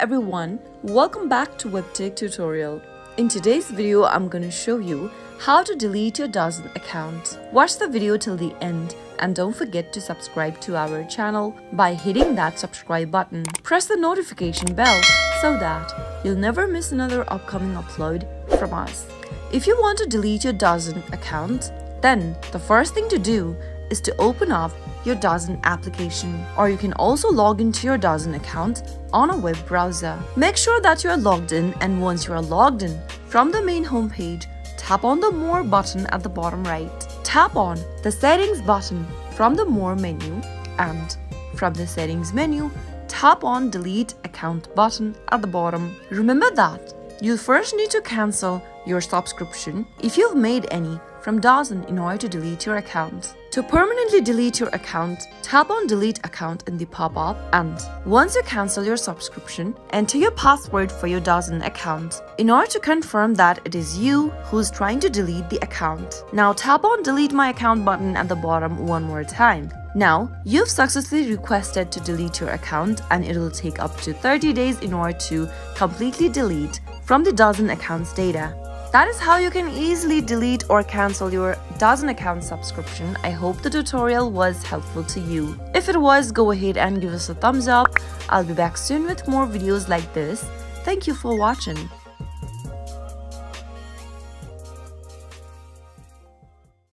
everyone, welcome back to WebTech tutorial. In today's video, I'm gonna show you how to delete your DAZN account. Watch the video till the end and don't forget to subscribe to our channel by hitting that subscribe button. Press the notification bell so that you'll never miss another upcoming upload from us. If you want to delete your DAZN account, then the first thing to do is to open up your DAZN application or you can also log into your DAZN account on a web browser. Make sure that you are logged in and once you are logged in, from the main homepage, tap on the More button at the bottom right. Tap on the Settings button from the More menu and from the Settings menu, tap on Delete Account button at the bottom. Remember that you'll first need to cancel your subscription if you've made any from DAZN in order to delete your account. To permanently delete your account, tap on delete account in the pop-up and once you cancel your subscription, enter your password for your DAZN account in order to confirm that it is you who's trying to delete the account. Now tap on delete my account button at the bottom one more time. Now, you've successfully requested to delete your account and it will take up to 30 days in order to completely delete from the DAZN account's data. That is how you can easily delete or cancel your DAZN account subscription. I hope the tutorial was helpful to you. If it was, go ahead and give us a thumbs up. I'll be back soon with more videos like this. Thank you for watching.